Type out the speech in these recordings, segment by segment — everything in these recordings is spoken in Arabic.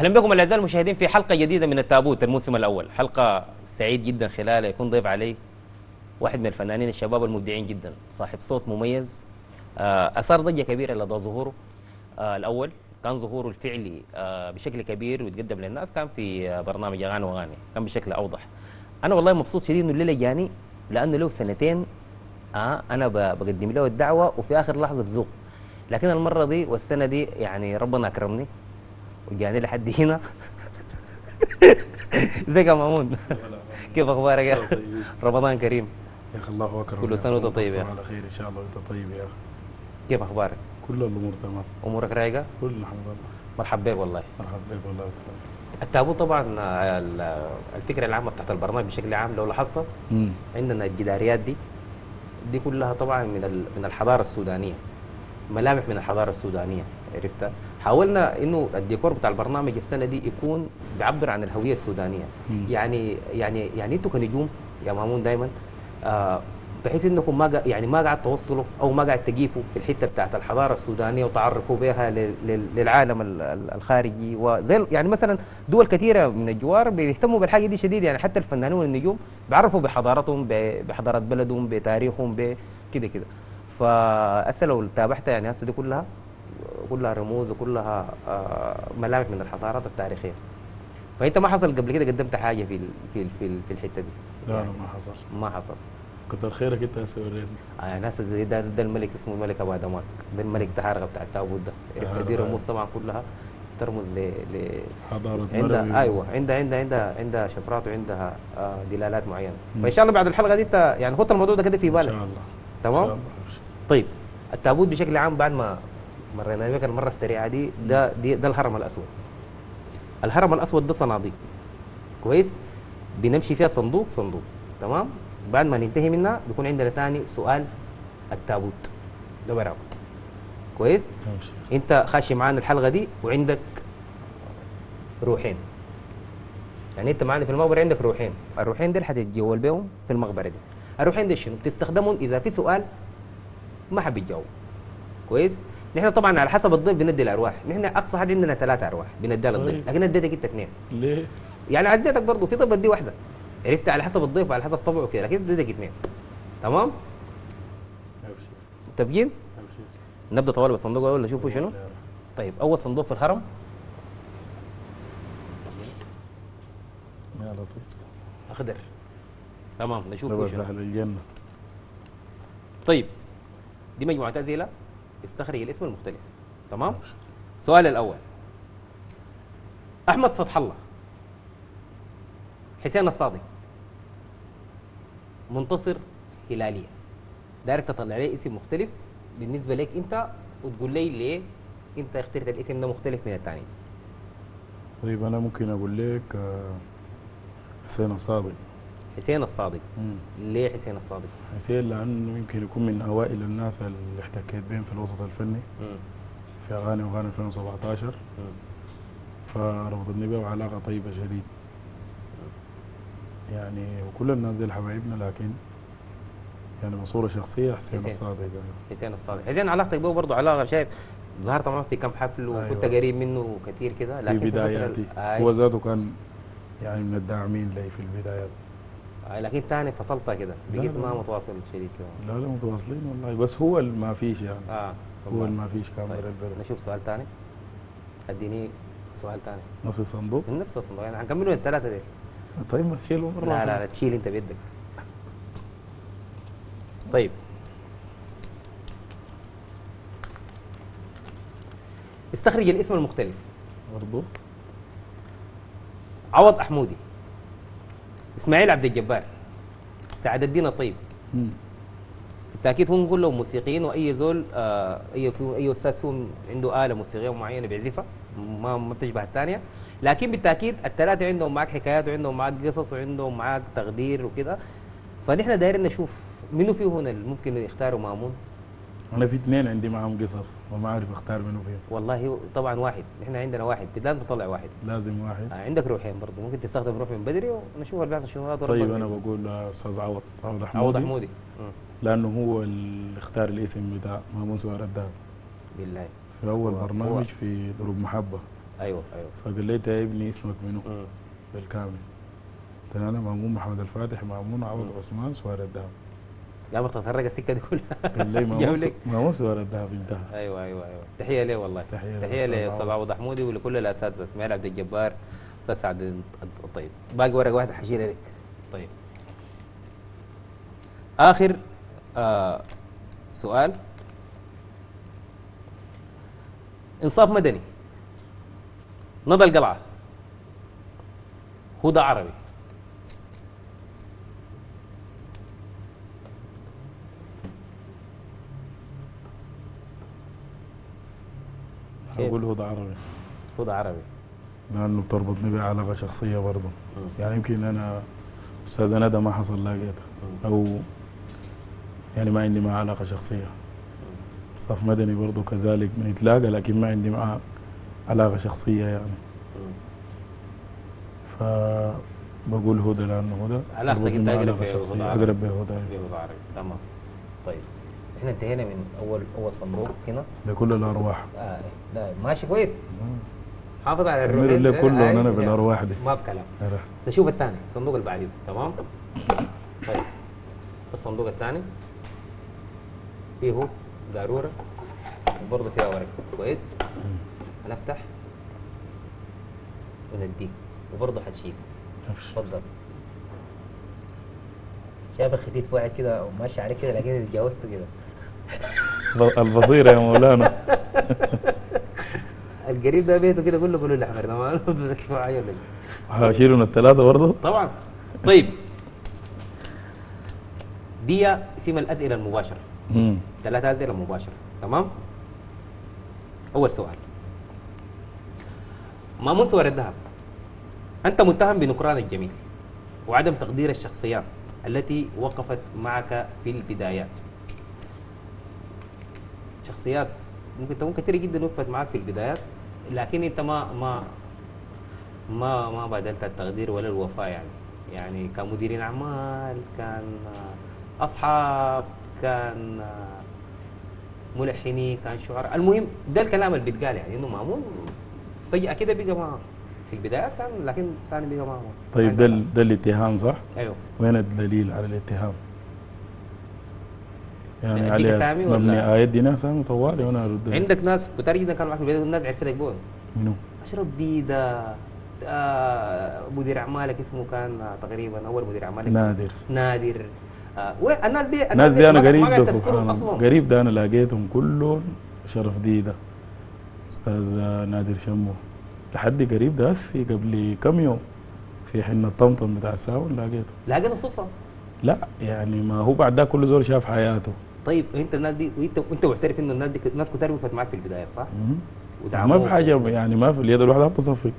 أهلا بكم. الاعزاء المشاهدين في حلقة جديدة من التابوت الموسم الأول. حلقة سعيد جدا خلالها يكون ضيف علي واحد من الفنانين الشباب المبدعين جدا صاحب صوت مميز. آه، أثار ضجة كبيرة لدى ظهوره. آه، الأول كان ظهوره الفعلي آه، بشكل كبير ويتقدم للناس. كان في برنامج أغاني وأغاني كان بشكل أوضح. أنا والله مبسوط شديد إنه الليلة جاني لأنه له سنتين آه أنا بقدم له الدعوة وفي آخر لحظة بزوق لكن المرة دي والسنة دي يعني ربنا أكرمني. وجاني لحد هنا. ازيك يا مامون كيف أخبارك؟ يا أخي رمضان كريم. يا أخي الله اكبر كل سنة وأنت طيب يا. على خير إن شاء الله وأنت طيب يا أخي. كيف أخبارك؟ كل الأمور تمام. أمورك رايقة؟ كل الحمد لله. مرحبا بك والله. مرحبا بك والله يا أستاذ التابوت طبعا ال- الفكرة العامة بتاعت البرنامج بشكل عام لو لاحظت عندنا الجداريات دي دي كلها طبعا من من الحضارة السودانية. ملامح من الحضارة السودانية عرفتها؟ حاولنا إنه الديكور بتاع البرنامج السنة دي يكون بيعبر عن الهوية السودانية. مم. يعني يعني يعني إنتوا كنجوم يا مامون دائما آه بحيث إنكم ما يعني ما قاعد توصلوا أو ما قاعد تقيفوا في الحتة بتاعت الحضارة السودانية وتعرفوا بها لل- لل- للعالم ال- ال- الخارجي وزي يعني مثلا دول كثيرة من الجوار بيهتموا بالحاجة دي شديد. يعني حتى الفنانين والنجوم بيعرفوا بحضارتهم بحضاره بلدهم بتاريخهم بكده كده فهسه لو تابعت يعني هسه دي كلها؟ كلها رموز وكلها آه، ملامح من الحضارات التاريخية. فأنت ما حصل قبل كده قدمت حاجة في ال- في ال- في ال- في الحتة دي؟ لا يعني ما حصل. ما حصل. كتر خيرك انت هسه وريتني آه ناس زي ده ده الملك اسمه الملك أبو دماك ده الملك تحارغه بتاع التابوت ده. دي. رموز طبعا كلها ترمز ل ل حضارة عندها أيوه عندها عندها عندها عندها شفرات وعندها آه دلالات معينة. فإن شاء الله بعد الحلقة دي انت يعني خد الموضوع ده كده في إن بالك تمام؟ إن شاء الله. أبشر. طيب التابوت بشكل عام بعد ما مرينا بك المرة السريعة دي ده دي ده الهرم الأسود. الهرم الأسود ده صناديق. كويس؟ بنمشي فيها صندوق صندوق. تمام؟ بعد ما ننتهي منها بيكون عندنا ثاني سؤال التابوت. ده برا كويس؟ أبشر. أنت خاشي معانا الحلقة دي وعندك روحين. يعني أنت معانا في المقبرة عندك روحين. الروحين دي حتتجول بهم في المقبرة دي. الروحين دي شنو؟ بتستخدمهم إذا في سؤال ما حب يجاوب. كويس؟ نحن طبعا على حسب الضيف بندي الأرواح. نحن أقصى حاجة عندنا ثلاثة أرواح بنديها للضيف طيب. لكن اديتك انت اثنين ليه؟ يعني عزيتك برضه في ضيف بدي واحدة. عرفت؟ على حسب الضيف وعلى حسب طبعه كده لكن اديتك اثنين تمام؟ ابشر نبدأ طوال بالصندوق الأول نشوفه شنو؟ طيب أول صندوق في الهرم. يا لطيف أخضر. تمام نشوفه شنو؟ الجنة. طيب دي مجموعة أسئلة. استخرج الاسم المختلف. تمام؟ السؤال الأول. أحمد فتح الله. حسين الصادق. منتصر هلالية. دايرك تطلع لي اسم مختلف. بالنسبة لك أنت وتقول لي ليه أنت اخترت الاسم ده مختلف من الثاني طيب أنا ممكن أقول لك آه، حسين الصادق. حسين الصادق مم. ليه حسين الصادق؟ حسين لأنه يمكن يكون من أوائل الناس اللي احتكيت بهم في الوسط الفني مم. في أغاني وأغاني 2017 مم. فربطتني به علاقه طيبة شديد يعني وكل الناس دي حبايبنا لكن يعني بصورة شخصية حسين حسين. الصادق أيوة. حسين الصادق حسين علاقتك به برضه علاقة شايف ظهرت معه في كم حفل وكنت أيوة. قريب منه كثير كده في لكن الفترة بداياتي آه هو ذاته كان يعني من الداعمين لي في البدايات لكن ثاني فصلتها كده. بقيت ما. متواصل شديد كده لا لا متواصلين والله. بس هو اللي ما فيش يعني. آه هو. اللي ما فيش كان طيب البلد نشوف سؤال ثاني اديني سؤال ثاني نفس الصندوق؟ من نفس الصندوق. يعني هنكملوا الثلاثة دي. طيب ما شيله مره لا لا لا تشيل انت بيدك. طيب. استخرج الاسم المختلف. برضه عوض أحمودي. إسماعيل عبد الجبار. سعد الدين الطيب. بالتأكيد هم كلهم موسيقيين وأي زول آه أي فيهم أي أستاذ فيهم عنده آلة موسيقية معينة بيعزفها ما ما بتشبه الثانية. لكن بالتأكيد الثلاثة عندهم معك حكايات وعندهم معك قصص وعندهم معك تقدير وكده. فنحن دايرين نشوف منو فيهم اللي ممكن يختاروا مامون. أنا في اثنين عندي معاهم قصص وما أعرف أختار منو فيهم. والله طبعا واحد. نحن عندنا واحد. لازم نطلع واحد. لازم واحد. آه عندك روحين برضه ممكن تستخدم روح من بدري ونشوف اللي بيحصل شنو هذا طيب أنا. بقول أستاذ عوض عوض أحمودي. عوض حمودي. لأنه هو اللي اختار الاسم بتاع مامون سوار الدهب. بالله. في أول هو- برنامج في دروب محبة. أيوه أيوه. فقال لي يا ابني اسمك منو. بالكامل. قلت أنا مامون محمد الفاتح مامون عوض عثمان سوار الذهب قامت تسرق السكة دي كلها. قال لي جاب مامون لك. مامون سوار الذهب انتهى أيوه أيوه أيوه. تحية ليه والله. تحية للأستاذ لأستاذ عوض. حمودي ولكل الأساتذة. إسماعيل عبد الجبار أستاذ سعد الطيب. باقي ورقه واحدة حشيلها لك. طيب. آخر آه سؤال. إنصاف مدني. نضى القلعة. هدى عربي. أقول هو ده عربي. هدى عربي. لأنه بتربطني بيه علاقه شخصية برضه. يعني يمكن أنا أستاذة ندى ما حصل لاقيتها أو يعني ما عندي معها علاقة شخصية. صف مدني برضه كذلك بنتلاقى لكن ما عندي معها علاقة شخصية يعني. فبقول هدى لأنه هدى علاقتك انت اقرب بهدى. أقرب بهدى في هدى عربي. تمام. طيب. إحنا انتهينا من اول اول صندوق هنا. لكل الارواح آه ده ماشي كويس. حافظ على كملوا الروحين لي ده. كله آه، وأنا في لا، الارواح دي. ما في كلام. نشوف الثاني الصندوق اللي بعديه. تمام؟ طيب. الصندوق الثاني. فيه قارورة وبرضه فيها ورق كويس؟ هنفتح ونديك وبرضه حتشيل أبشر. تفضل شايف خديت واحد كده وماشي عليك كده لقيت اتجاوزته كده. البصيرة يا مولانا. القريب ده بيته كده كله كله الأحمر ده ما كيف عيل هشيلهم الثلاثه برضه طبعا. طيب. دي اسم الأسئلة المباشرة. ثلاثة أسئلة مباشرة. تمام؟ أول سؤال. مامون صور الذهب؟ أنت متهم بنكران الجميل وعدم تقدير الشخصيات التي وقفت معك في البدايات. شخصيات ممكن تكون كثيرة جدا وقفت معك في البدايات لكن أنت ما ما ما ما بادلت التقدير ولا الوفاء يعني. يعني كمديرين أعمال كان أصحاب كان ملحنين كان شعراء. المهم ده الكلام اللي بيتقال يعني إنه مامون فجأة كده بقى ما في البدايات كان لكن ثاني بقى مامون طيب ده ده الاتهام صح؟ أيوه. وين الدليل على الاتهام؟ يعني أديك عليه أسامي ولا؟ مبني آه يدينا اسامي طوالي وأنا أرد. عندك ناس كتار جدا كانوا معك في الناس عرفتك بهم منو؟ أشرف ديدا آه مدير أعمالك اسمه كان آه، تقريبا أول مدير أعمالك. نادر. نادر. آه الناس دي الناس دي أنا ما- قريب ده سبحان الله. قريب ده أنا لقيتهم كلهم شرف ديده أستاذ نادر شمو. لحد قريب ده هسي قبل كم يوم. في حنة طمطم بتاع الساون لقيته. لاقينا صدفة. لا يعني ما هو بعد ده كل زول شاف حياته. طيب انت الناس دي وانت وانت معترف انه الناس دي ناس كتار وقفت معك في البداية صح؟ ودعموك ما في حاجة يعني ما في اليد الواحدة بتصفي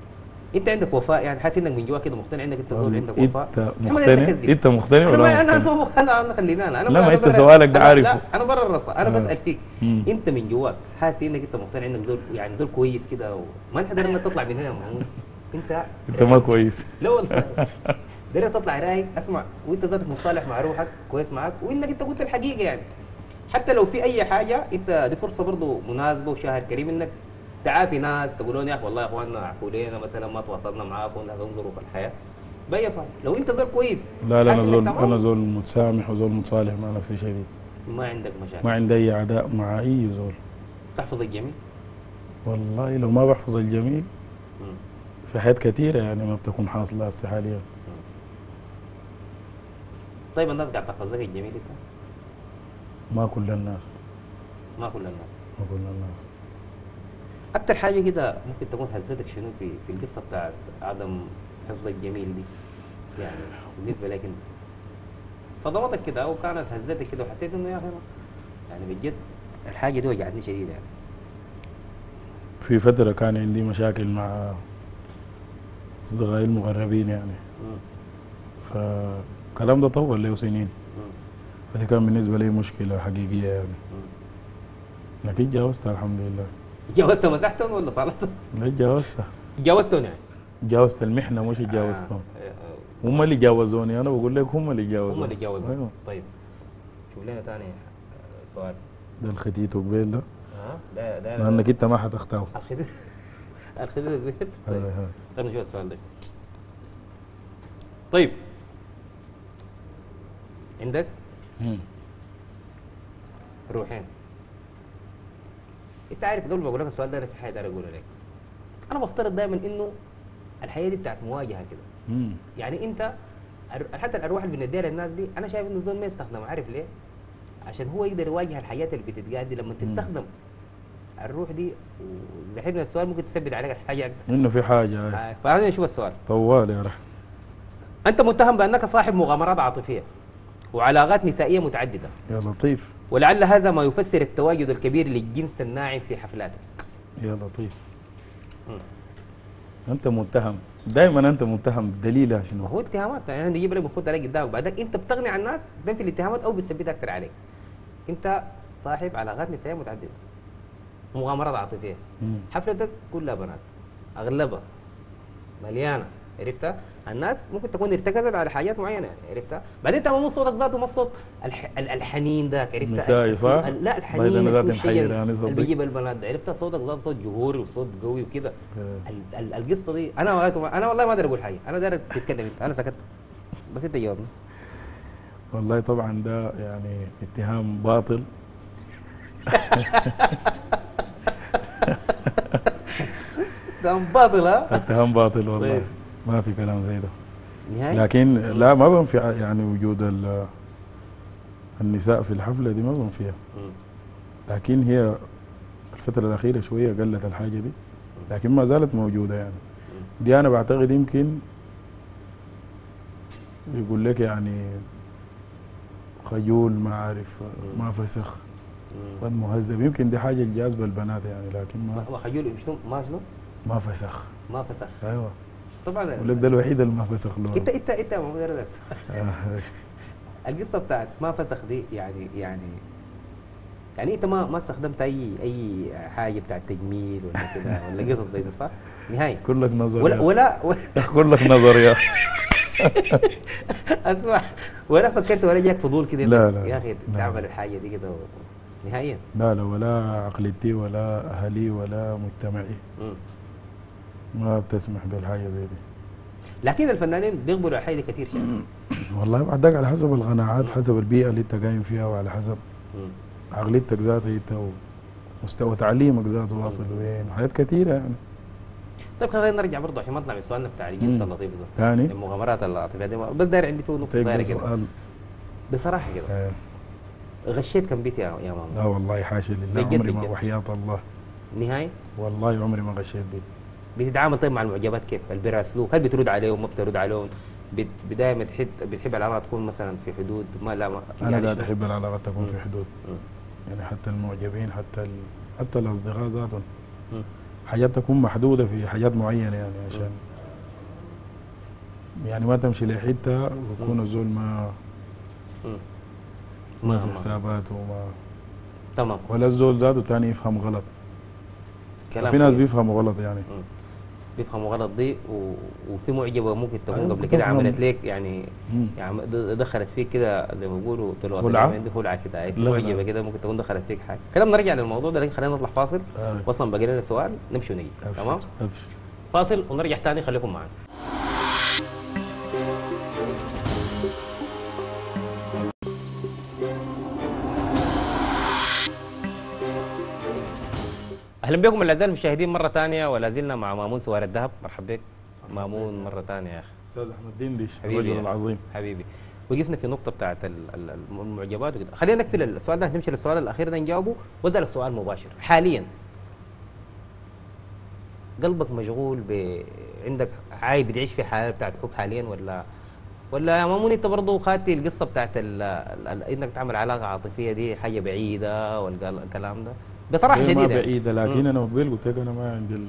انت عندك وفاء يعني حاسس انك من جوا كده مقتنع انك انت زول عندك وفاء انت مقتنع. انت مقتنع ولا أنا مقتنع؟ أنا أنا أنا خليني أنا لا، ما انت سؤالك ده. لا أنا برا الرصه أنا آه. بسال فيك مم. انت من جواك حاسس إنك أنت مقتنع إنك زول يعني زول كويس كده وما نقدر انك تطلع من هنا محمود انت أنت ما كويس لا والله داير تطلع رايق أسمع وأنت ذاتك مصالح مع روحك كويس معك وإنك أنت قلت الحقيقة يعني حتى لو في أي حاجة إنت دي فرصة برضه مناسبة وشاهد كريم إنك تعافي ناس تقولون يا أخي والله يا أخواننا عفوا لنا مثلا ما تواصلنا معاكم لا انظروا في الحياة. بأي فعل لو إنت زول كويس لا لا أنا زول أنا زول متسامح وزول متصالح مع نفسي شديد. ما عندك مشاكل. ما عندي أي عداء مع أي زول تحفظ الجميع والله لو ما بحفظ الجميل. في حاجات كثيرة يعني ما بتكون حاصلة هسه حاليا. طيب الناس قاعد تحفظ لك الجميل إنت؟ ما كل الناس. ما كل الناس. ما كل الناس. أكتر حاجة كده ممكن تكون هزتك شنو في في القصة بتاعت عدم حفظ الجميل دي؟ يعني بالنسبة لك أنت. صدمتك كده أو كانت هزتك كده وحسيت إنه يا أخي يعني بجد الحاجة دي وجعتني شديد يعني. في فترة كان عندي مشاكل مع أصدقائي المقربين يعني. فالكلام ده طول له سنين. فدي كان بالنسبة لي مشكلة حقيقية يعني. لكن جاوزتها الحمد لله جاوزت مسحتهم ولا صالحتهم؟ لا جاوزتها. جاوزتهم يعني؟ جاوزت المحنة مش جاوزتهم آه، آه، هم اللي جاوزوني أنا بقول لك هم اللي جاوزوني. هم اللي جاوزوا أيوه. طيب. شوف لنا ثاني سؤال؟ ده الختيت وقبيل ده. ها ده ده لأنك أنت ما حتختاره الخديت الخدود كبير هاي طيب. هاي طيب نشوف السؤال ده. طيب. عندك؟ روحين. انت عارف قبل ما أقول لك السؤال ده أنا في حاجة داير اقولها لك. أنا بفترض دائما انه الحياة دي بتاعت مواجهة كده. يعني انت حتى الأرواح اللي بنديها للناس دي أنا شايف إنه الزول ما يستخدم عارف ليه؟ عشان هو يقدر يواجه الحياة اللي بتتقال دي لما تستخدم الروح دي. وزحمنا السؤال ممكن تثبت عليك الحاجة. أكثر إنه في حاجة هاي. آه، فخلينا نشوف السؤال؟ طوال يا رح أنت متهم بأنك صاحب مغامرات عاطفية. وعلاقات نسائية متعددة. يا لطيف. ولعل هذا ما يفسر التواجد الكبير للجنس الناعم في حفلاتك يا لطيف. مم. أنت متهم. دائما أنت متهم دليلها ما شنو هو اتهامات. يعني نجيب لك بنخد عليك قدامك. بعدك أنت بتقنع الناس تنفي الاتهامات أو بتثبتها أكثر عليك. أنت صاحب علاقات نسائية متعددة. مغامرات عاطفية. مم. حفلتك كلها بنات. أغلبها مليانة. عرفتها؟ الناس ممكن تكون ارتكزت على حاجات معينة عرفتها؟ بعدين انت مو صوتك ذاته ما الصوت الح... ال- الحنين ذاك عرفتها؟ نسائي صح؟ لا الحنين يعني اللي صدق. بيجيب البنات عرفتها؟ صوتك ذاته صوت جهوري وصوت قوي وكده. إيه. ال- ال- القصة دي أنا أنا والله ما أقدر أقول حاجة. أنا داير تتكلم أنت أنا سكت. بس أنت جاوبني. والله طبعا ده يعني اتهام باطل. ده باطل ها؟ اتهام باطل والله. طيب. ما في كلام زي ده. نهائي؟ لكن لا ما بنفع يعني وجود ال- النساء في الحفلة دي ما بنفيها. لكن هي الفترة الأخيرة شوية قلت الحاجة دي لكن ما زالت موجودة يعني. دي أنا بعتقد يمكن يقول لك يعني خجول ما عارف ما فسخ. واد مهذب. يمكن دي حاجة جاذبة البنات يعني لكن ما ما خجول شنو ما شنو؟ ما فسخ. ما فسخ. أيوه. طبعا لك ده الوحيد اللي ما فسخ له انت انت إنت أدرس. آه. القصة بتاعت ما فسخ دي يعني يعني يعني إنت ما ما استخدمت اي أي حاجة بتاعت تجميل ولا كده ولا قصص زي دي صح؟ نهائي كلك نظر ولا يا ولا كلك نظر يا أسمع ولا فكرت ولا جاك فضول كده لا، لا، يا أخي. تعمل الحاجة دي كده نهائيا لا لا ولا عقليتي ولا أهلي ولا مجتمعي. ما بتسمح بالحاجة زي دي. لكن الفنانين بيقبلوا الحاجة دي كثير شيء. والله بعدك على حسب القناعات حسب البيئة اللي انت قايم فيها وعلى حسب. عقليتك ذاتها انت ومستوى تعليمك ذاته واصل وين. وحاجات كثيره يعني. طيب خلينا نرجع برضه عشان ما نطلع من سؤالنا بتاع الجنس. اللطيف ده ثاني؟ المغامرات العاطفيه دي. بس داير عندي فيه نقطة تيجي صغيره كده. بصراحة كده. آه. غشيت كم بيت يا يا ماما؟ لا والله حاشا لله عمري ما. وحياة الله. نهائي؟ والله عمري ما غشيت بيت بتتعامل طيب مع المعجبات كيف؟ اللي بيراسلوك هل بترد عليهم ما بترد عليهم؟ بداية تحب بتحب العلاقة تكون مثلا في حدود ما لا ما أنا يعني قاعد؟ أحب العلاقات تكون في. حدود مم. يعني حتى المعجبين حتى ال... حتى الأصدقاء ذاتهم. حاجات تكون محدودة في حاجات معينة يعني عشان يعني ما تمشي لحتة ويكون الزول ما مم. ما في ما حسابات وما تمام ولا الزول ذاته تاني يفهم غلط كلام في ناس كويس. بيفهموا غلط يعني مم. بيفهموا غلط دي و... وفي معجبة ممكن تكون أيوة، قبل كده. عملت لك يعني. يعني دخلت فيك كده زي ما بيقولوا بالوطن خلعة؟ عندي خلعة كده لا. معجبة كده ممكن تكون دخلت فيك حاجة كلام نرجع للموضوع ده لكن خلينا نطلع فاصل آه. وصلا باقي لنا سؤال نمشي ونيجي أبشر، تمام. فاصل ونرجع تاني خليكم معنا أهلا بكم الاعزاء المشاهدين مرة ثانية ولا زلنا مع مامون سوار الذهب. مرحبا بك. مامون مرة ثانية يا أخي. أستاذ أحمد دندش حبيبي الرجل العظيم. حبيبي. وقفنا في نقطة بتاعت ال- ال- المعجبات وكده. خلينا نقفل السؤال ده نمشي للسؤال الأخير ده نجاوبه وأسألك سؤال مباشر. حاليا قلبك مشغول ب عندك عاي بتعيش في حالة بتاعت حب حاليا ولا ولا يا مامون أنت برضه خدتي القصة بتاعت ال... ال... إنك تعمل علاقة عاطفية دي حاجة بعيدة والكلام ده؟ بصراحة هي ما. بعيدة لكن مم. أنا قبل قلت لك أنا ما عندي ال-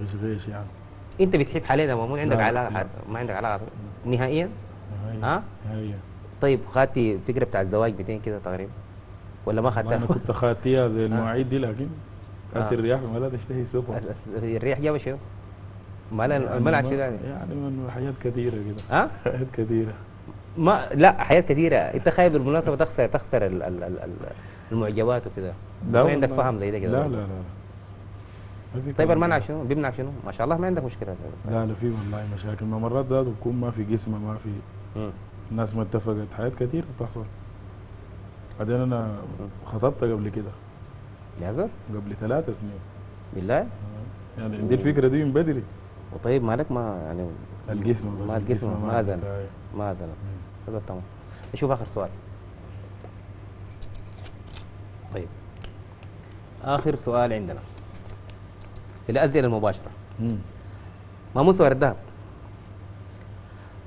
الغشغيش يعني أنت بتحب حاليا يا مامون عندك لا، علاقة لا. ما عندك علاقة نهائيا هي ها؟ هي طيب خدتي فكرة بتاع الزواج 200 كده تقريبا ولا ما خدتها أنا كنت خاتيها زي المواعيد دي لكن آه. خدت الرياح ما لا تشتهي سفر أس- أس- الريح جاب شو؟ ما لا يعني ما- شو يعني؟ يعني من حاجات كثيرة كده ها؟ حاجات كثيرة ما لا حياة كثيرة انت خايف بالمناسبة تخسر تخسر ال ال ال ال المعجبات وكده. ما عندك. فهم زي ده كده. لا لا لا طيب المنع. شنو بيمنع شنو؟ ما شاء الله ما عندك مشكلة. لا لا في والله مشاكل. ما مرات ذاته بكون ما في قسمة ما في. الناس ما اتفقت حاجات كثير بتحصل. بعدين أنا خطبت قبل كده. يا قبل ثلاث سنين. بالله؟ يعني عندي الفكرة دي من بدري. وطيب مالك ما يعني القسمة بس ما القسمة ما زال. ما زلت هذا تمام نشوف آخر سؤال. طيب. آخر سؤال عندنا. في الأسئلة المباشرة. مم. ما مستوى الذهب.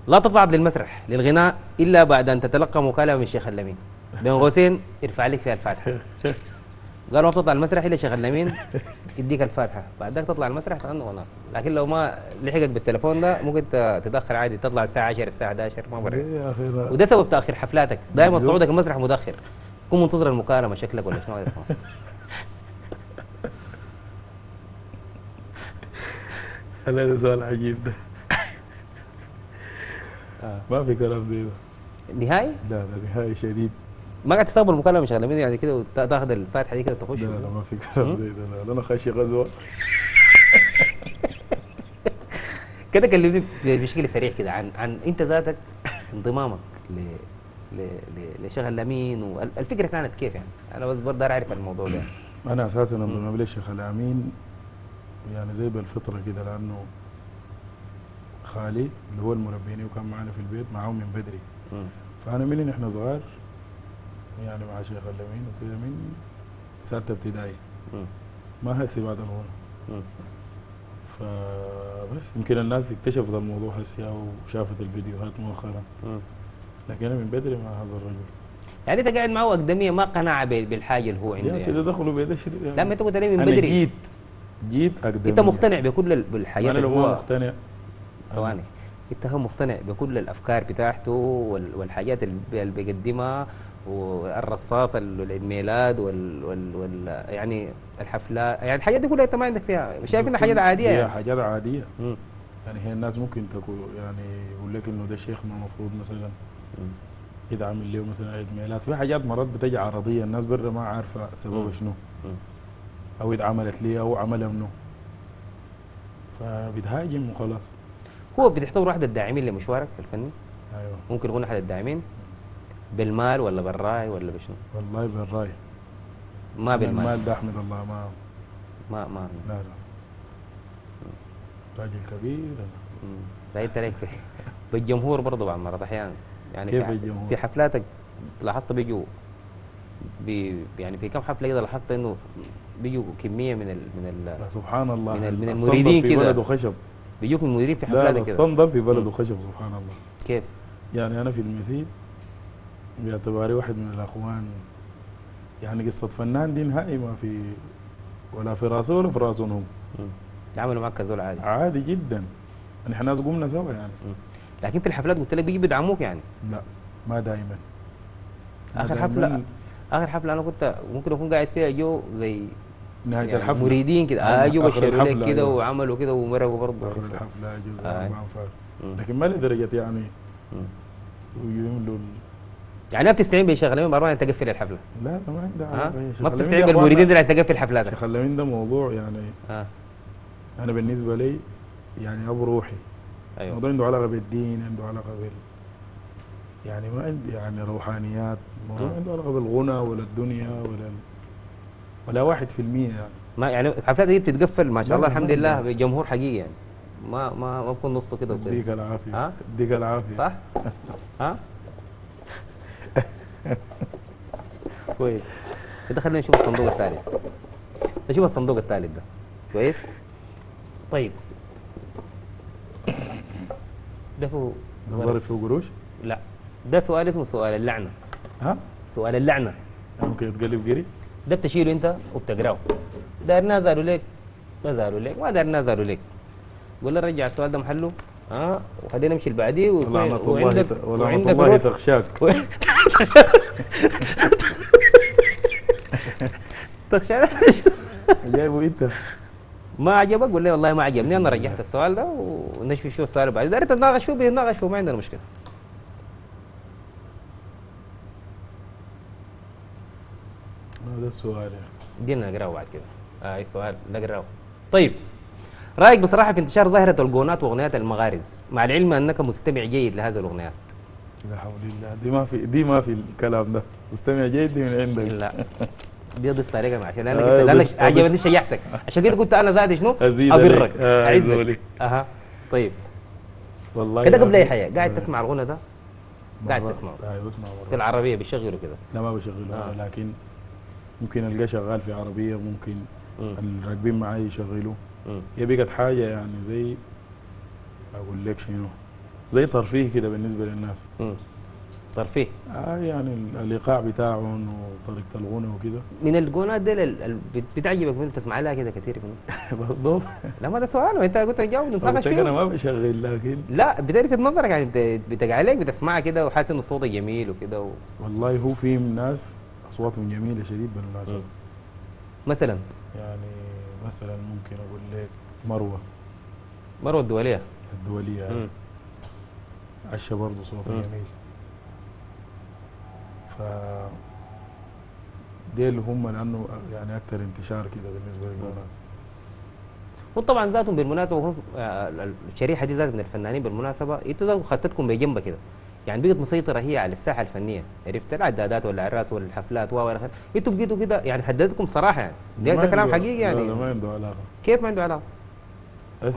لا تصعد للمسرح للغناء إلا بعد أن تتلقى مكالمة من الشيخ اللمين. بين قوسين ارفع لك فيها الفاتحة. قال ما بتطلع المسرح إلا الشيخ اللمين يديك الفاتحة. بعد ذاك تطلع المسرح تغني غناء لكن لو ما لحقك بالتليفون ده ممكن تتأخر عادي. تطلع الساعة 10 الساعة 11 ما لا. وده سبب تأخير حفلاتك. دائما. صعودك المسرح متأخر. تكون منتظر المكالمة شكلك ولا شنو؟ هذا هلا ده سؤال عجيب ده. ما في كلام زي ده. نهائي؟ لا لا نهائي شديد. ما قاعد تستقبل مكالمه من شغلة يعني كده وتاخذ الفاتحة دي كده تخش لا لا ما في كلام زي ده لا أنا خشي غزوة. كده كلمني بشكل سريع كده عن عن أنت ذاتك انضمامك لشغل لمين والفكرة كانت كيف يعني أنا بس برضه أعرف الموضوع ده أنا أساسا انضمام للشيخ الأمين يعني زي بالفطرة كده لأنه خالي اللي هو المربيني وكان معنا في البيت معاهم من بدري. فأنا من إحنا صغار يعني مع شيخ اللمين وكده من سادة ابتدائي. ما هسي بعد الغنى. فبس يمكن الناس اكتشفت الموضوع هسي أو شافت الفيديوهات مؤخرا. لكن أنا من بدري مع هذا الرجل. يعني انت قاعد معه اقدميه ما قناعة بال- بالحاجة اللي هو عنده يا يعني. سيدي دخلوا بيد شديد لا ما انت قلت من أنا بدري. جيت جيت أقدم أنت مقتنع بكل ال- بالحاجات أنا لو هو مقتنع. ثواني. أنت هو مقتنع بكل الأفكار بتاعته وال- والحاجات اللي بي- اللي بيقدمها والرصاص ال- والعيد ميلاد وال, وال, وال يعني الحفلات يعني الحاجات دي كلها أنت ما عندك فيها. شايف إنها حاجات عادية هي يعني حاجات عادية. مم. يعني هي الناس ممكن تكون يعني يقول لك إنه ده شيخنا المفروض مثلا. يدعم له مثلا عيد ميلاد في حاجات مرات بتجي عرضيه الناس برا ما عارفة سببها. شنو. أو اتعملت ليه أو عملها منه فبتهاجم وخلاص. هو بتعتبر واحد الداعمين لمشوارك الفني؟ أيوه. ممكن يكون أحد الداعمين. بالمال ولا بالرأي ولا بشنو؟ والله بالرأي. ما بالمال. المال ده أحمد الله ما ما ما لا لا. راجل كبير. مم. رايت عليك بالجمهور برضه بعض المرات أحيانا. يعني كيف في الجمهور؟ في حفلاتك لاحظت بيجوا بي يعني في كم حفلة كده لاحظت إنه بيجوا كمية من ال من ال سبحان الله من ال- من الصندل المريدين في كده. بلده خشب بيجوك من المديرين في لا لا حفلاتك كده الصندل في بلده خشب سبحان الله كيف؟ يعني أنا في المزيد باعتباري واحد من الأخوان يعني قصة فنان دي نهائي ما في ولا في راسه ولا في راسهم هم مم. يعملوا معك كزول عادي عادي جدا يعني إحنا ناس قمنا سوا يعني مم. لكن في الحفلات قلت لك بيجي بيدعموك يعني. لا ما دائما ما آخر دايماً. حفلة آخر حفلة أنا كنت ممكن أكون قاعد فيها جو زي نهاية يعني الحفلة. مريدين كده. آه، آه جو آخر بشروا لك كده أيوة. وعملوا كده ومرقوا برضه. آخر الحفلة آه. أربع انفار مم. لكن ما لدرجة يعني. ويملوا يعني ما بتستعين بشغلين مرة انت تقفل الحفلة. لا لا ما عندها شيخ ما بتستعين بالمريدين انت تقفل حفلاتك شيخ ده موضوع يعني. آه. أنا بالنسبة لي يعني أبو روحي. أيوه الموضوع عنده علاقة بالدين عنده علاقة بال يعني ما عندي يعني روحانيات الموضوع. عنده علاقة بالغنى ولا الدنيا ولا ال... ولا واحد في المية يعني ما يعني الحفلات دي بتتقفل ما شاء الله الحمد لله. بجمهور حقيقي يعني ما ما ما بكون نصه كده. يديك العافية ها؟ يديك العافية صح؟ ها؟ كويس كده خلينا نشوف الصندوق الثالث نشوف الصندوق الثالث ده كويس؟ طيب ده هو نظري فيه قروش؟ لا. ده سؤال اسمه سؤال اللعنة. ها؟ سؤال اللعنة. ممكن يتقلب قري. ده بتشيله انت وبتقراه. دارنا زالوا لك ما زالوا لك ما دارنا زالوا لك قول له رجع السؤال ده محله. ها؟ وخلينا نمشي اللي بعديه ولعنة الله ولعنة الله. تغشاك تخشى. جايبه انت. ما عجبك؟ قول لي والله ما عجبني. أنا رجعت السؤال ده ونشوف شو السؤال اللي بعده داري تتناقش فيه بنتناقش فيه ما عندنا مشكلة. هذا السؤال يعني. دينا نقرأه بعد كده. آه، أي سؤال نقرأه. طيب. رأيك بصراحة في انتشار ظاهرة الجونات وأغنيات المغارز مع العلم أنك مستمع جيد لهذه الأغنيات. لا حول الله. دي ما في دي ما في الكلام ده. مستمع جيد دي من عندك. لا. دي اضيف طريقه عشان أنا قلت أنا عجبني شجعتك عشان كده قلت أنا زاد شنو؟ أبرك. آه، أعزك. أها طيب والله كده قبل أي. حاجة قاعد آه، تسمع الغنى ده قاعد تسمعه. آه، بسمع في. العربية بيشغلوا كده لا ما بشغله آه. لكن ممكن ألقاه شغال في عربية ممكن مم. الراكبين معي يشغلوه. هي بقت حاجة يعني زي أقول لك شنو زي ترفيه كده بالنسبة للناس مم. ترفيه آه يعني ال- الايقاع بتاعهم وطريقة الغنى وكده. من الجونات دي بتعجبك من تسمع لها كده كثير. بالضبط. لا ما ده سؤال. وانت قلت تجاوب نتناقش لك أنا فيه ما بشغل لكن لا بتلفت نظرك يعني بت- بتقع عليك بتسمعها كده وحاسس إن صوتك جميل وكده و... والله هو في ناس أصواتهم جميلة شديد بالمناسبه. مثلا؟ يعني مثلا ممكن أقول لك مروة. مروة الدولية. الدولية. عشا برضه صوتها. جميل. ف ديل هم لأنه يعني أكثر انتشار كده بالنسبة للجونات وطبعا ذاتهم بالمناسبة وهم آه، ال- الشريحة دي ذات من الفنانين بالمناسبة أنتوا ذاتكم خدتكم بجنبها كده. يعني بقت مسيطره هي على الساحة الفنية عرفت العدادات والعراس والحفلات و إلى آخره. أنتوا بقيتوا كده يعني حددتكم صراحة يعني. ده, كلام حقيقي لا لا يعني ما عنده علاقة. كيف ما عنده علاقة؟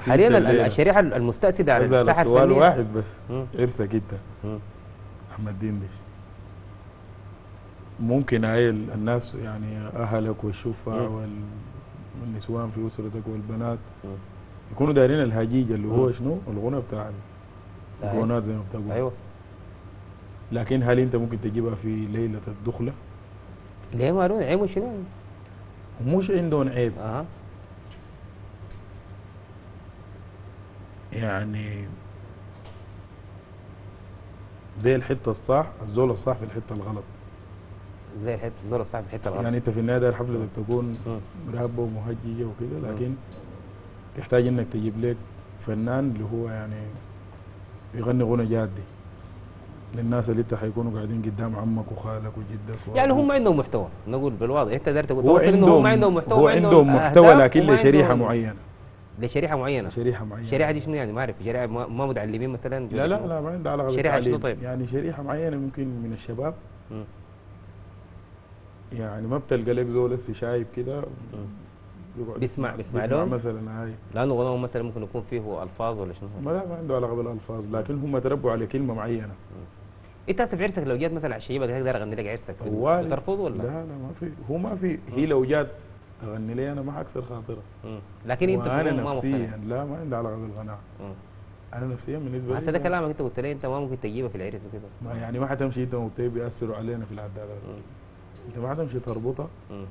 حاليا الشريحة المستأسدة على الساحة سؤال الفنية. واحد بس. مم. عرسك انت. أحمد دندش ممكن هاي ال- الناس يعني أهلك والشفع مم. وال- والنسوان في أسرتك والبنات. يكونوا دايرين الهجيج اللي هو. شنو الغنى بتاع. الجونات زي ما بتقول أيوه لكن هل أنت ممكن تجيبها في ليلة الدخلة ليه ما لون عيبوا شنو ومش عندهم عيب أها يعني زي الحتة الصح الزول الصح في الحتة الغلط زي الحته زول الصاحب الحتة الغلط. يعني انت في النهاية داير حفلتك تكون. مرهبه ومهججه وكده لكن تحتاج انك تجيب لك فنان اللي هو يعني يغني غنى جادي للناس اللي انت حيكونوا قاعدين قدام عمك وخالك وجدك يعني وأبوك. هم عندهم محتوى نقول بالواضح. انت داير تقول هو توصل إنه هم عندهم محتوى هو عندهم محتوى لكن لشريحة عندهم- معينة. لشريحة معينة. شريحة معينة. الشريحه دي شنو يعني؟ ما أعرف. شريحة ما متعلمين مثلا؟ لا لا لا ما عندها علاقة شريحة شنو طيب؟ يعني شريحة معينة ممكن من الشباب مم. يعني ما بتلقى لك زول لسه شايب كده. بيسمع- بيسمع لهم؟ مثلا هاي لأنه غناهم مثلا ممكن يكون فيه ألفاظ ولا شنو؟ ما لا ما عنده علاقة بالألفاظ لكن هم تربوا على كلمة معينة. إنت هسه بعرسك لو جيت مثلا على الشيبه تقدر أغني لك عرسك طوالي بترفض ولا؟ لا لا ما في. هو ما في. هي لو جات أغني لي أنا ما حكسر خاطرها. لكن أنت مقتنع. نفسيا لا ما عندي علاقة بالغناء. أنا نفسيا بالنسبة هسه ده لي كلامك أنت قلت لي أنت ما ممكن تجيبها في العرس وكده. ما يعني ما حتمشي انت وطيب بيأثروا علينا في العدادات مم. انت ما حتمشي تربطها مم.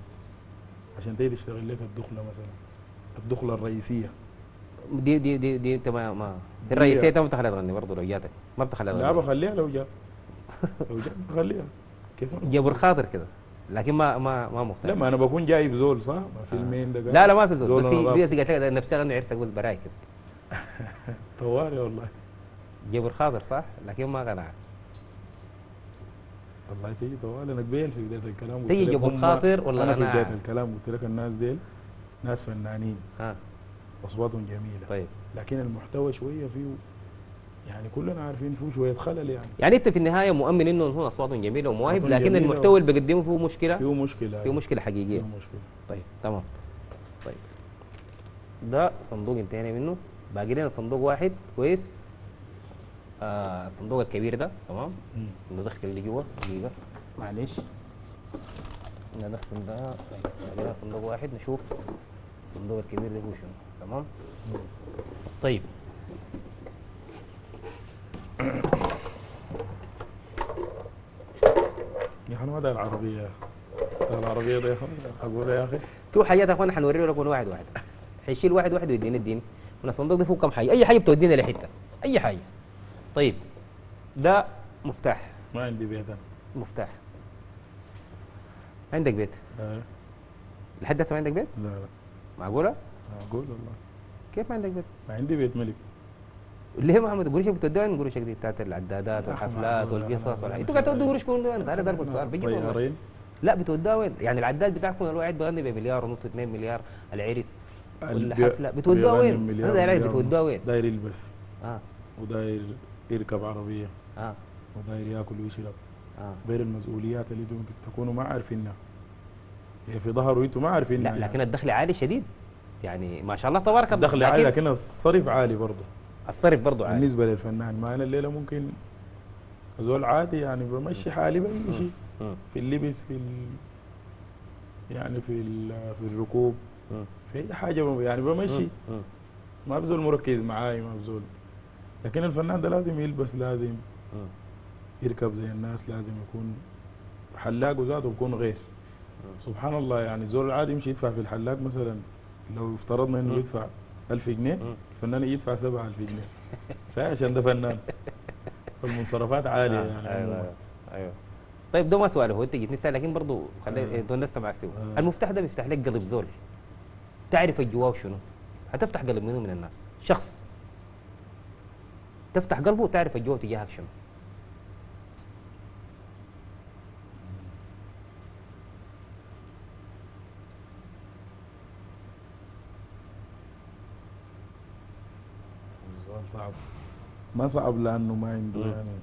عشان تيجي تشتغل لك الدخلة مثلا. الدخلة الرئيسية. دي دي دي دي انت ما ما الرئيسية انت ما بتخليها تغني برضه لو جاتك. ما بتخليها لا تغني بخليها لو جات لو جات بخليها. كيف؟ ما- جبر خاطر كده. لكن ما ما ما مقتنع لا ما أنا بكون جايب زول صح؟ ما فيلمين ده لا لا ما في زول. زول بس هي. بس قالت لك نفسي اغني عرسك بس براي كده. طوالي والله. جبر خاطر صح؟ لكن ما قنع والله تيجي طوال. أنا قبيل في بداية الكلام تيجي لك جبر هم- خاطر ولا أنا في؟ بداية الكلام قلت لك الناس ديل ناس فنانين. ها. أصواتهم جميلة. طيب. لكن المحتوى شوية فيه يعني كلنا عارفين فيه شوية خلل يعني. يعني أنت في النهاية مؤمن إنه هون أصواتهم جميلة ومواهب لكن جميلة المحتوى اللي بيقدمه فيه مشكلة؟ فيه مشكلة. فيه مشكلة حقيقية. فيه مشكلة. طيب تمام. طيب. ده صندوق انتهينا منه. باقي لنا صندوق واحد. كويس؟ آه الصندوق الكبير ده تمام. ندخل اللي جوا دقيقة. معلش. ندخل ده طيب لنا صندوق واحد نشوف الصندوق الكبير ده هو شنو تمام؟ طيب. يا أخي ما العربية. العربية ده يا أخي أقول يا أخي. في حاجات يا اخوان حنوريه لكم واحد واحد. حيشيل واحد واحد ويدينا الدين. من الصندوق ده فوق كم حاجة؟ أي حاجة بتودينا لحتة. أي حاجة. طيب ده مفتاح. ما عندي بيت أنا. مفتاح. عندك بيت؟ آه. لحد هسه ما عندك بيت؟ لا لا. معقولة؟ أقول والله. كيف ما عندك بيت؟ ما عندي بيت ملك. ليه عملت قروشك بتوديها وين؟ قروشك دي بتاعت العدادات والحفلات معقولة، والقصص أنتوا قاعد تودوا. قروشكم وين؟ أنا سالكم السؤال. طيارين. لا بتودوها وين؟ يعني العداد بتاعكم الواحد بيغني بمليار ونص 2 مليار العرس ولا البي- حفله بتودوها وين؟ اعرف مليار بتودوها. وين؟ داير يلبس. آه. وداير يركب عربيه آه. وداير ياكل ويشرب. آه. غير المسؤوليات اللي ممكن تكونوا ما عارفينها. هي في ظهره أنتم ما عارفينها لا لكن الدخل عالي شديد. يعني ما شاء الله تبارك الله. الدخل عالي لكن الصرف عالي برضه. الصرف برضه عالي. بالنسبة للفنان ما أنا الليلة ممكن زول عادي يعني بمشي حالي بأي شيء. في اللبس في ال... يعني في ال... في الركوب. في أي حاجة يعني بمشي. ما في زول مركز معاي ما في زول لكن الفنان ده لازم يلبس لازم. يركب زي الناس لازم يكون حلاق وذاته بيكون غير سبحان الله يعني زول العادي يمشي يدفع في الحلاق مثلا لو افترضنا إنه. يدفع 1000 جنيه. الفنان يدفع 7000 جنيه صحيح عشان ده فنان المنصرفات عالية آه، يعني أيوه عموماً. أيوه أيوه طيب ده ما سؤال هو أنت جيت نسال لكن برضه خلينا آه. آه. نستمع فيه آه. المفتاح ده بيفتح لك قلب زول تعرف الجواب شنو هتفتح قلب منه من الناس شخص تفتح قلبه وتعرف الجواب تجاهك شنو سؤال صعب ما صعب لأنه ما عنده. يعني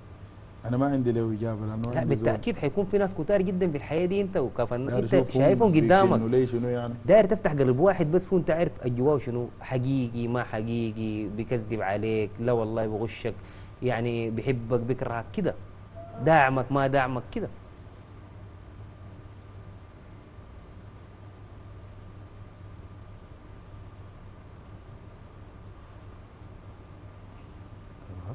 أنا ما عندي له إجابة لأنه لا بالتأكيد حيكون في ناس كتار جدا في الحياة دي أنت وكفن أنت شايفهم قدامك. ليه شنو يعني. داير تفتح قلب واحد بس وأنت عارف الجواب شنو. حقيقي ما حقيقي بيكذب عليك لا والله بغشك يعني بيحبك بيكرهك كده. داعمك ما داعمك كده ما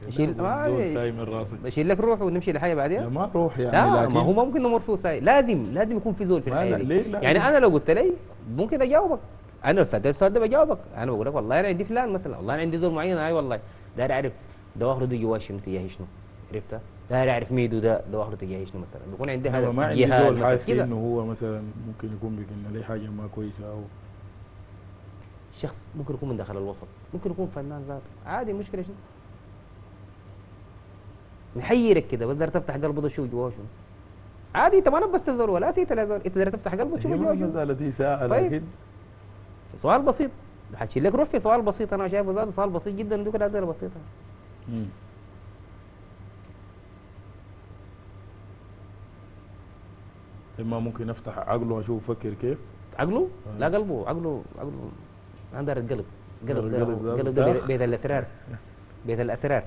في ما- زول ساي من راسي بشيل لك روح ونمشي لحاجه بعدين؟ لا ما أروح يعني لا لكن ما هو ممكن نمر فيه ساي لازم لازم يكون في زول في الحياة لا، دي. ليه؟ يعني أنا لو قلت لي ممكن أجاوبك. أنا لو سالت السؤال ده بجاوبك. أنا بقول لك والله أنا عندي فلان مثلا. والله أنا عندي زول معين أي والله. داير اعرف دواخله دي جواه شنو تجاهي شنو. عرفتها؟ داير اعرف ميدو ده دواخله تجاهي شنو مثلا. بيكون عندي هذا ما عندي زول حاسس. إنه هو مثلا ممكن يكون بيكن ليه حاجة ما كويسة أو شخص ممكن يكون من داخل الوسط. ممكن يكون فنان ذاته. عادي مشكلة شنو؟ محيرك كده بس تفتح قلبه شو جواه شنو. عادي انت ما نبست زول ولا سيت لا زول. انت داير تفتح قلبه تشوف هي جواه شنو. مساله دي ساعة طيب. لكن سؤال بسيط. حتشيل لك روح في سؤال بسيط. أنا شايفه ذاته سؤال بسيط جدا. دوك الاسئله بسيطة؟ مم. إما ممكن أفتح عقله وأشوف أفكر كيف. عقله؟ آه. لا قلبه. عقله عقله. عنده القلب قلب. قلب داخ. بيت الأسرار. بيت الأسرار.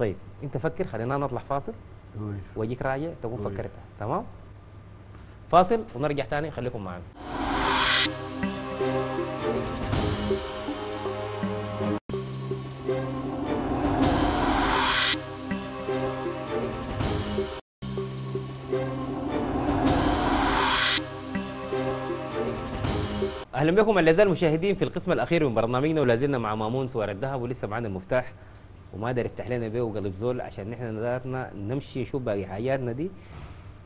طيب انت فكر خلينا نطلع فاصل. واجيك راجع تكون كويس. فكرت تمام؟ فاصل ونرجع تاني خليكم معنا. أهلا بكم أعزائي المشاهدين في القسم الأخير من برنامجنا ولا زلنا مع مامون سوار الذهب ولسه معنا المفتاح وما قدر يفتح لنا بيه وقلب زول عشان نحن ذاتنا نمشي نشوف باقي حاجاتنا دي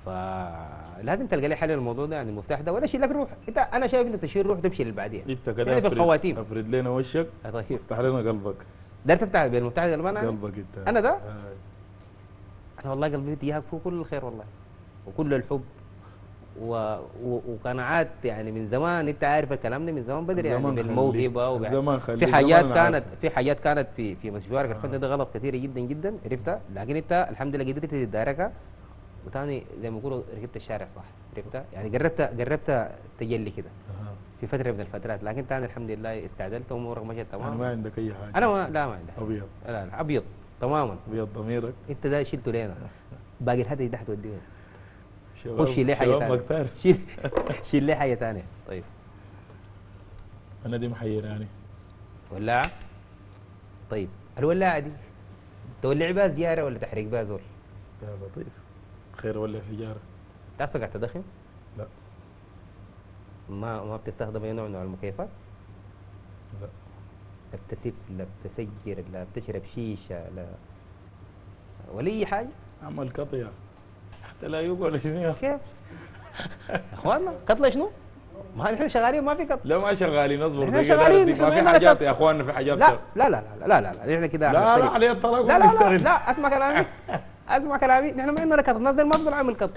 فلازم تلقى لي حل للموضوع ده يعني المفتاح ده ولا شيل لك روح انت أنا شايف انك تشيل روح تمشي للبعدين انت كده يعني في افرد- الخواتيم. افرد لنا وشك آه طيب وافتح لنا قلبك داير تفتح بالمفتاح قلبنا أنا؟ قلبك انت أنا ده؟ آه. أنا والله قلبي تجاهك فيه كل الخير والله وكل الحب و... و... وقناعات يعني من زمان انت عارف الكلام ده من زمان بدري يعني بالموهبه. وبع- خليه. في حاجات كانت. في حاجات كانت في في مشوارك الفني ده غلط كثيره جدا جدا عرفتها لكن انت الحمد لله قدرت تتداركها وتاني زي ما يقولوا ركبت الشارع صح عرفتها يعني قربت قربت تجلي كده آه. في فترة من الفترات لكن تاني الحمد لله استعدلت وأمورك يعني تمام ما عندك أي حاجة أنا ما لا ما عندي حاجة. أبيض لا لا أبيض تماما أبيض ضميرك انت ده شلته لينا باقي الهدف ده حتوديه خش ليه حاجة ثانية شيل شيل ليه حاجة ثانية طيب. أنا دي محيراني ولاعة؟ طيب. الولاعة دي تولع بها سجاره ولا تحرق بها زول؟ يا لطيف. خير ولا سيجاره تعرف قاعد تدخن؟ لا. ما ما بتستخدم أي نوع من المكيفات؟ لا. لا بتسف لا بتسجر لا بتشرب شيشة لا. ولا أي حاجة؟ أعمل قطيع. حتى لا يقول شنو؟ كيف؟ يا أخواننا قتلة شنو؟ ما نحن شغالين ما في قتل. لا ما شغالين اصبر دقيقة، شغالين، ما في حاجات يا أخواننا في حاجات لا. لا لا لا لا لا لا نحن كده لا لا. عليه الطلاق لا لا لا, أسمع كلامي. أسمع كلامي. نحن ما عندنا كتب نزل ما عامل كتب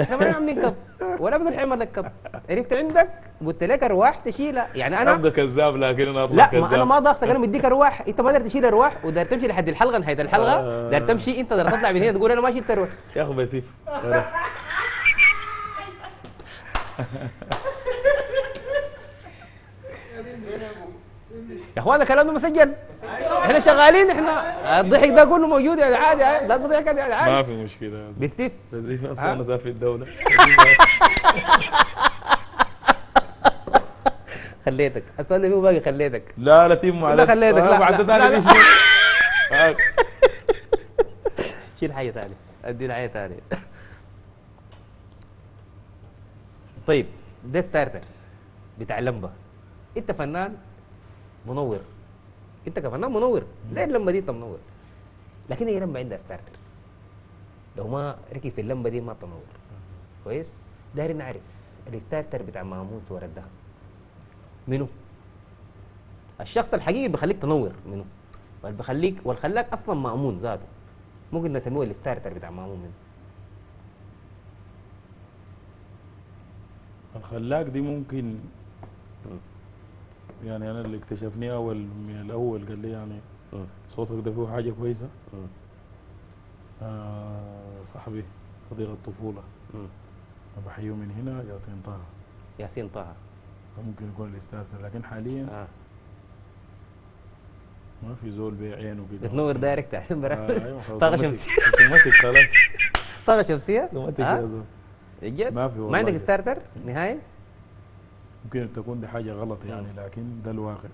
إحنا ما عاملين كب ولا بدون حمر لك كب عرفت عندك؟ قلت لك أرواح تشيلها يعني أنا ابقى كذاب لكن أنا اطلع لا كذاب ما أنا ما ضغطك أنا مديك أرواح. أنت ما داير تشيل أرواح وداير تمشي لحد الحلقة نهاية الحلقة. آه. داير تمشي أنت داير تطلع من هنا تقول أنا ما شلت أرواح. يا اخو بسيف. يا أخوانا كلامنا مسجل. إحنا شغالين إحنا. الضحك ده كله موجود يعني عادي. ده تضحك يعني عادي ما في مشكلة. بالسيف. ها؟ أصلا أنا سافر الدولة. خليتك. ده فيه باقي خليتك. لا لا تيم لا خليتك، لا، بعد لا، لا، ثاني آه. شيل حاجة ثانية ادينا حاجة ثانية طيب ده starter بتاع لمبة. أنت فنان منور. انت كفنان منور. زي اللمبة دي انت منور. لكن هي لمبة عندها starter لو ما ركب في اللمبة دي ما تنور. كويس؟ داير نعرف ال starter بتاع مامون سوار الدهب منو؟ الشخص الحقيقي اللي بيخليك تنور. منو؟ واللي بيخليك والخلاك أصلا مأمون ذاته. ممكن نسميه ال starter بتاع مامون منو؟ الخلاق دي ممكن يعني أنا اللي اكتشفني أول من الأول قال لي يعني مم. صوتك ده فيه حاجة كويسة. مم. آه صاحبي صديق الطفولة. مم. بحيه من هنا ياسين طه. ياسين طه. ده ممكن يكون الأستاذ لكن حاليا آه. ما في زول بعينه كده. بتنور direct آه، أيوة، طاقة. شمسية. أوتوماتيك خلاص. طاقة شمسية؟ أوتوماتيك يا آه؟ زول ما في ما والله. عندك starter نهاية؟ ممكن تكون دي حاجة غلط يعني لكن ده الواقع.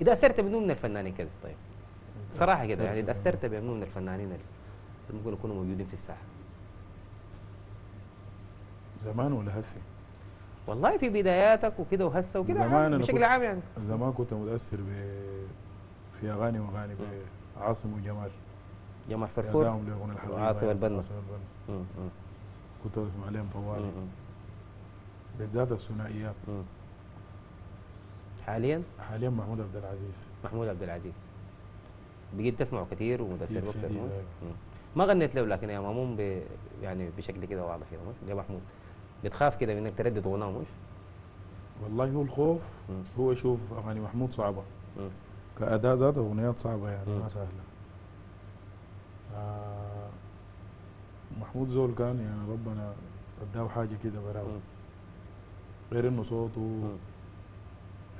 إذا أثرت بمنو من الفنانين كده طيب. صراحة كده يعني تأثرت تاثرت بمنو من الفنانين اللي ممكن يكونوا موجودين في الساحة. زمان ولا هسي والله في بداياتك وكده وهسه وكده زمان بشكل عام يعني. زمان كنت متأثر ب في أغاني وأغاني بعاصم وجمال. جمال فرفور الحبيب وعاصم البنا. عاصم البنا. كنت أسمع عليهم طوالي. بالذات الثنائيات. حاليا حاليا محمود عبد العزيز محمود عبد العزيز بقيت تسمعه كثير ومتاثر. مم. ما غنيت له لكن يا مامون ب... يعني بشكل كده واضح مش يا محمود بتخاف كده من إنك تردد غناه مش والله هو الخوف مم. هو يشوف أغاني محمود صعبة مم. كأداء ذات أغنيات صعبة يعني مم. ما سهلة آه محمود زول كان يعني ربنا أداه حاجة كده براو مم. غير إنه صوته.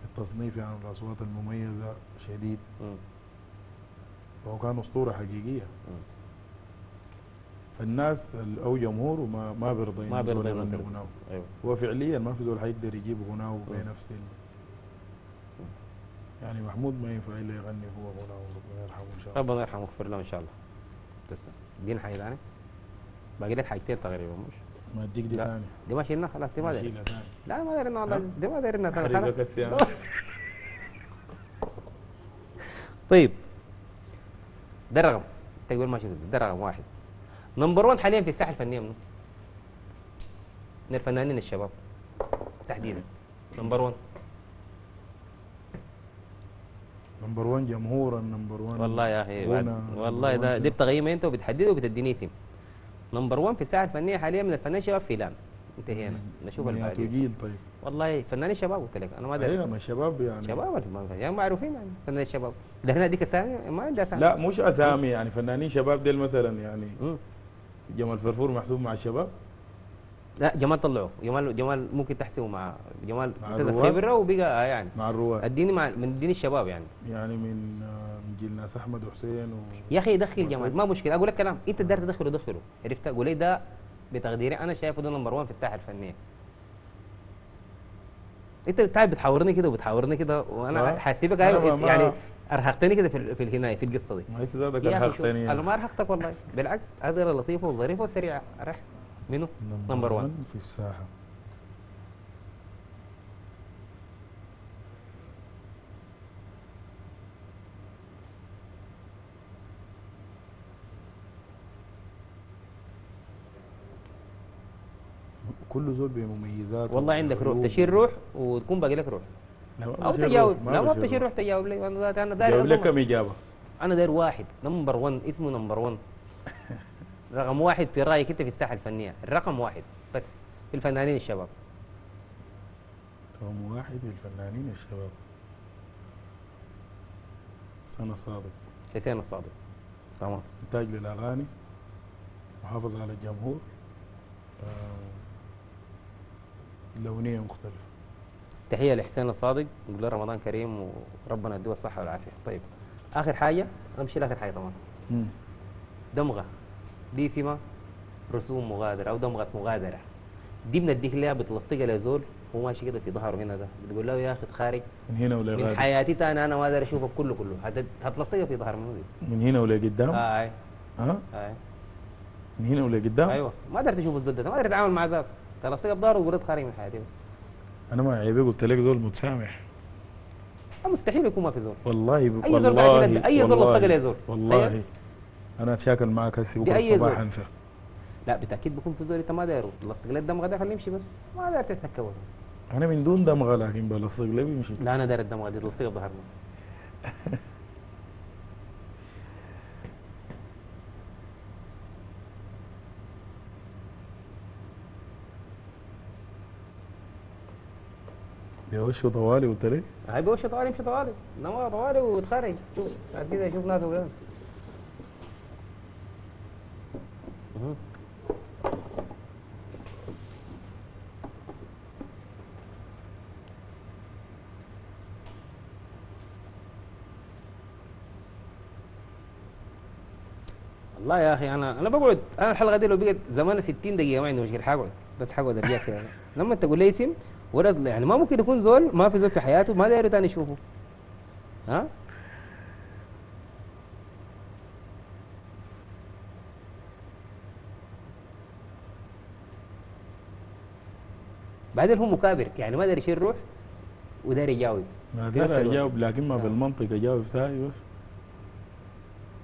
في التصنيف يعني الأصوات المميزة شديد. وهو كان أسطورة حقيقية. فالناس ال- أو جمهوره ما ما بيرضى ما بيرضى يغني. غناه أيوه هو فعليا ما في زول حيقدر يجيب غناه. بنفس. يعني محمود ما ينفع إلا يغني هو غناه ربنا يرحمه إن شاء الله ربنا يرحمه ويغفر له إن شاء الله تسلم ادينا حاجة ثانية باقي لك حاجتين تقريبا مش ما اديك دي. ثاني دي ما شلنا خلاص دي ما داير شيلها ثاني لا ما دايرنا والله ها؟ دي ما دايرنا خلاص. طيب ده رقم تقول ما شفت ده رقم واحد number 1 حاليا في الساحه الفنية منو؟ من الفنانين الشباب تحديدا number 1 number 1 جمهورا number 1 والله يا أخي والله ده دي شنو؟ بتقيمها انت وبتحدده وبتديني اسم نمبر 1 في الساحه الفنية حاليا من الفنان شباب فيلان انتهينا. نشوف الباقي جيل طيب. والله فنانين شباب قلت لك. أنا ما أيوه ادري ما شباب يعني. شباب يعني معروفين يعني فنانين شباب. ده هنا ديك اسامي ما عندي اسامي لا مش أسامي يعني. فنانين شباب ديل مثلا يعني. مم. جمال فرفور محسوب مع الشباب؟ لا جمال طلعه جمال جمال ممكن تحسبه مع جمال مع اكتسب؟ خبرة وبقى يعني. مع الرواد. اديني مع من دين الشباب يعني. يعني من آه، من جيل ناس أحمد وحسين و... يا أخي دخل جمال. ما مشكلة. أقول لك كلام. إنت داير تدخله دخله عرفت؟ أقول لي ده بتقديري أنا شايفه ده number 1 في الساحة الفنية. إنت تعال بتحاورني كده وبتحاورني كده وأنا. حاسبك أيوة يعني أرهقتني كده في ال- في الهناية في القصة دي. ما انت ذاتك أرهقتني أنا ما أرهقتك والله. بالعكس ازغر لطيفه وظريفه وسريعه ارح منو؟ number 1 في الساحة. كل زول بمميزاته والله عندك روح. تشيل روح وتكون باقي لك روح. أو تجاوب لا ما بتشيل روح. تجاوب لي. أنا داير جاوب لك. كم إجابة؟ أنا داير واحد number 1 اسمه number 1 رقم واحد في رأيك أنت في الساحة الفنية. الرقم واحد بس في الفنانين الشباب. رقم واحد في الفنانين الشباب. سنة صادق حسين الصادق. تمام. إنتاج للأغاني محافظ على الجمهور. آه، لونية مختلفة. تحية لحسين الصادق نقول له رمضان كريم وربنا يديه الصحة والعافية. طيب آخر حاجة امشي لاخر حاجة طبعا. مم. دمغة ديسمه رسوم مغادرة أو دمغة مغادرة. دي بنديك لها بتلصقها لزول هو ماشي كده في ظهره هنا ده. بتقول له يا أخي اتخارج من هنا ولا من حياتي تاني أنا ما أقدر أشوفك كله كله. هت- هتلصقها في ظهر منو دي من هنا ولا قدام؟ آه، اي ها؟ اي من هنا ولا قدام؟ أيوه. ما قدرت أشوف الزود ده ما قدرت أتعامل مع ذاته. تلصقها بظهره وتقول اتخارج من حياتي بس أنا ما عيبي قلت لك زول متسامح مستحيل يكون ما في زول والله ب... أي زول والله أي زول لصق لي زول. والله تخيل. أنا اتشاكل معك هسه دي بكرة الصباح. أنسى لا بالتأكيد بيكون في زول أنت ما دايره تلصق لي الدم غدا خليه يمشي بس ما داير بس. أنا من دون دمغة لكن بلصق لي بيمشي لا أنا داير الدم غادي تلصقها بظهرنا بيوشوا طوالي قلت لك هاي بوشه طوالي يمشي طوالي. انما طوالي وتخرج. شوف بعد كده يشوف ناس مهم. والله يا أخي أنا أنا بقعد أنا الحلقة دي لو بقت زمان 60 دقيقة ما عندي مشكلة حقعد. بس حقعد ارجع كده لما تقول لي اسم ولد يعني ما ممكن يكون زول ما في زول في حياته ما دايره تاني يشوفه. ها؟ بعدين هو مكابر يعني ما داير يشيل روح وداير يجاوب. ما داير الوقت. اجاوب لكن ما آه. بالمنطق اجاوب ساي بس.